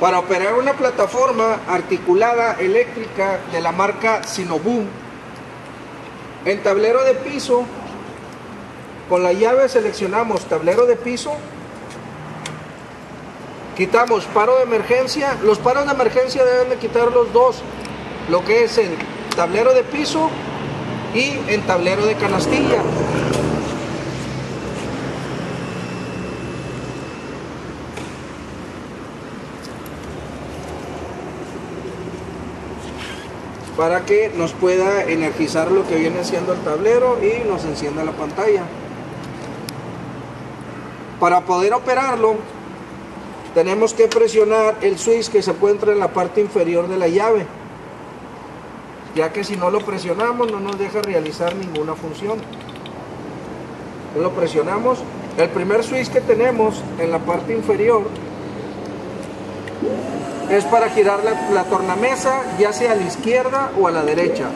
Para operar una plataforma articulada eléctrica de la marca Sinoboom, en tablero de piso, con la llave seleccionamos tablero de piso, quitamos paro de emergencia, los paros de emergencia deben de quitar los dos, lo que es el tablero de piso y en tablero de canastilla. Para que nos pueda energizar lo que viene siendo el tablero y nos encienda la pantalla. Para poder operarlo, tenemos que presionar el switch que se encuentra en la parte inferior de la llave, ya que si no lo presionamos no nos deja realizar ninguna función. Lo presionamos. El primer switch que tenemos en la parte inferior es para girar la, tornamesa ya sea a la izquierda o a la derecha.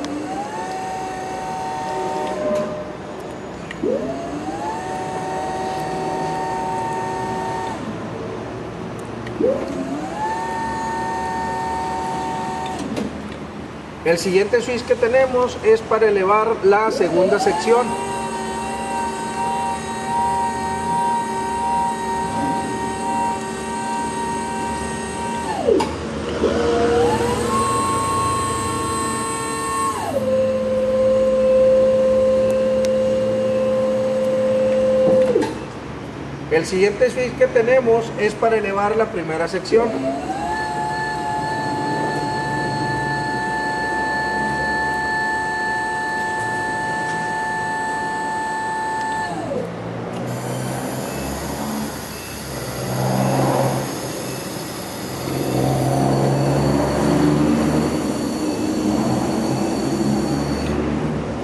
El siguiente switch que tenemos es para elevar la segunda sección. El siguiente switch que tenemos es para elevar la primera sección.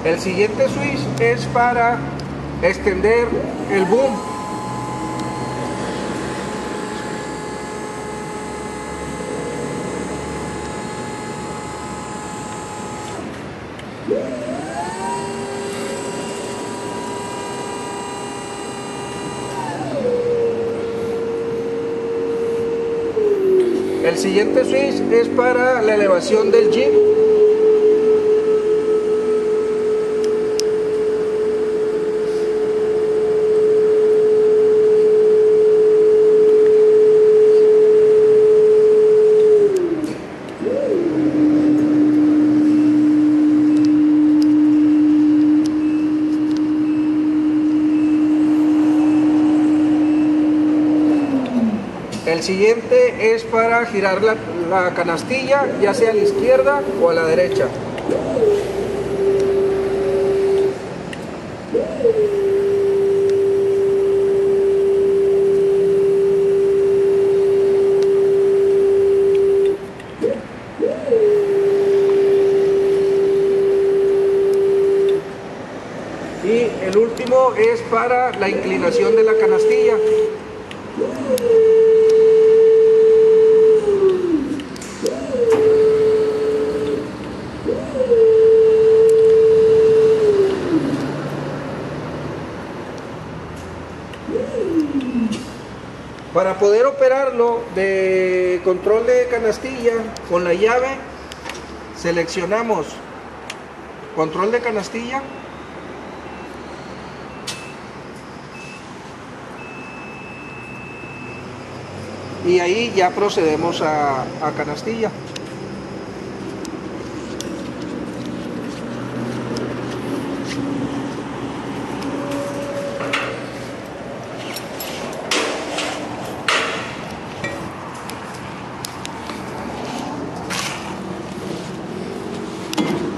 El siguiente switch es para extender el boom El siguiente switch es para la elevación del jeep. Siguiente es para girar la, canastilla, ya sea a la izquierda o a la derecha. Y el último es para la inclinación de la canastilla. Para poder de control de canastilla con la llave, seleccionamos control de canastilla. Y ahí ya procedemos a canastilla.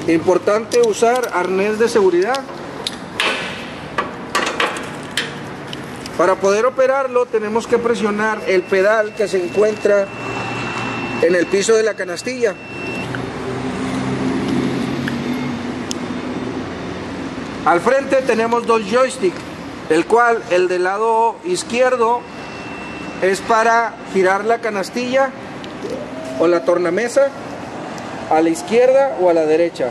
Importante usar arnés de seguridad. Para poder operarlo tenemos que presionar el pedal que se encuentra en el piso de la canastilla. Al frente tenemos dos joysticks, el cual el del lado izquierdo es para girar la canastilla o la tornamesa a la izquierda o a la derecha.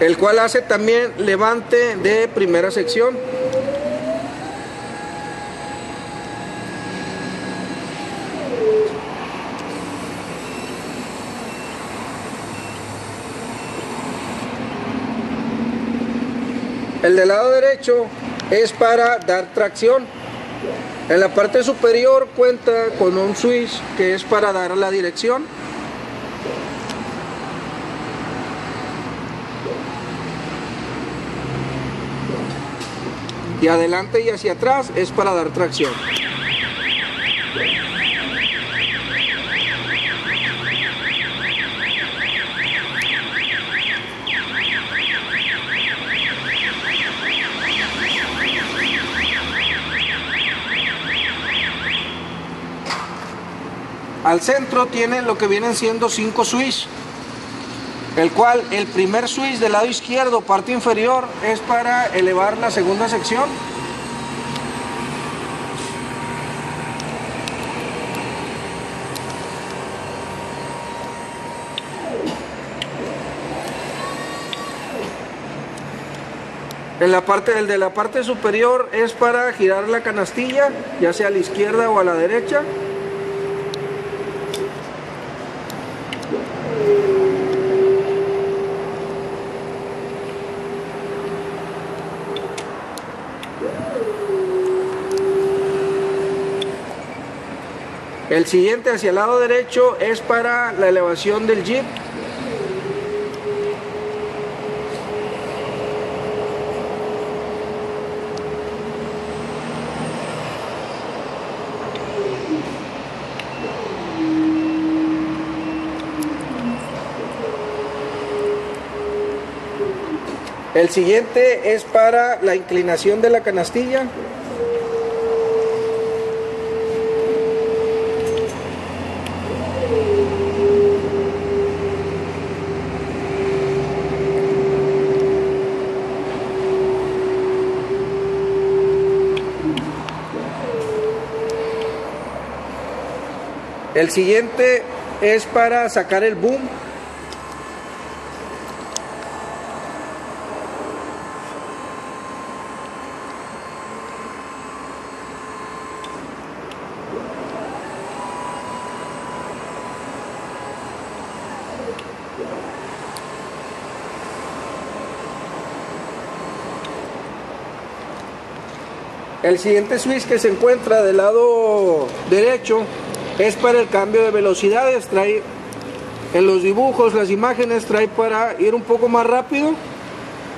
El cual hace también levante de primera sección. El del lado derecho es para dar tracción. En la parte superior cuenta con un switch que es para dar la dirección. Y adelante y hacia atrás es para dar tracción. Al centro tiene lo que vienen siendo cinco switch, el cual el primer switch del lado izquierdo, parte inferior, es para elevar la segunda sección. En la parte el de la parte superior es para girar la canastilla, ya sea a la izquierda o a la derecha. El siguiente hacia el lado derecho es para la elevación del jeep. El siguiente es para la inclinación de la canastilla. El siguiente es para sacar el boom. El siguiente switch que se encuentra del lado derecho es para el cambio de velocidades. Trae en los dibujos, las imágenes, trae para ir un poco más rápido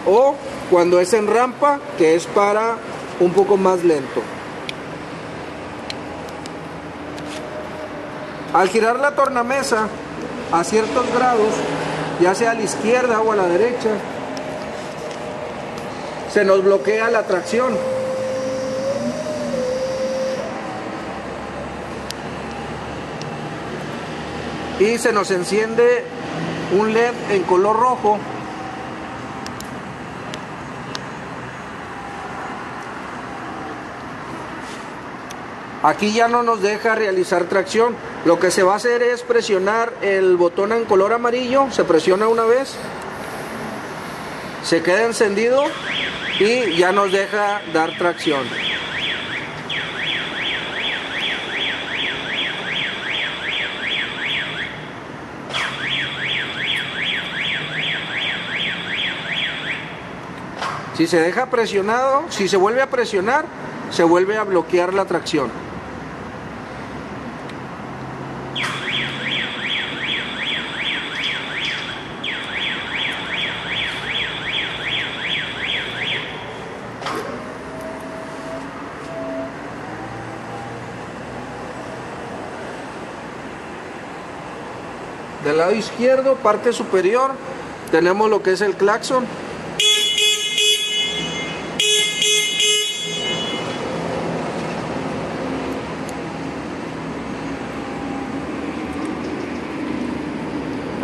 o cuando es en rampa, que es para un poco más lento. Al girar la tornamesa a ciertos grados, ya sea a la izquierda o a la derecha, se nos bloquea la tracción. Y se nos enciende un LED en color rojo Aquí ya no nos deja realizar tracción. Lo que se va a hacer es presionar el botón en color amarillo. Se presiona una vez. Se queda encendido y ya nos deja dar tracción. Si se deja presionado, si se vuelve a presionar, se vuelve a bloquear la tracción. Del lado izquierdo, parte superior, tenemos lo que es el claxon.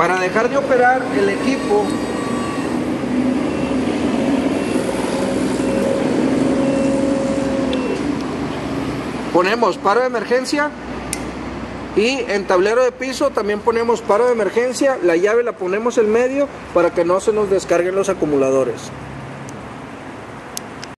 Para dejar de operar el equipo ponemos paro de emergencia Y en tablero de piso también ponemos paro de emergencia, la llave la ponemos en medio para que no se nos descarguen los acumuladores.